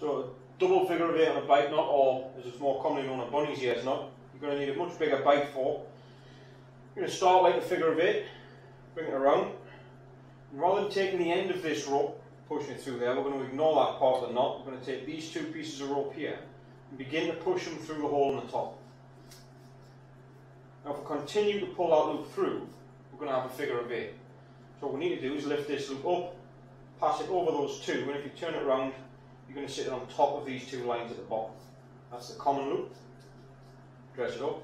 So double figure of eight on a bight knot, or as it's more commonly known a bunny's ears knot, you're going to need a much bigger bight for. You're going to start like a figure of eight, bring it around, and rather than taking the end of this rope, pushing it through there, we're going to ignore that part of the knot. We're going to take these two pieces of rope here and begin to push them through the hole in the top. Now if we continue to pull that loop through, we're going to have a figure of eight. So what we need to do is lift this loop up, pass it over those two, and if you turn it around, you're going to sit it on top of these two lines at the bottom. That's the common loop. Dress it up.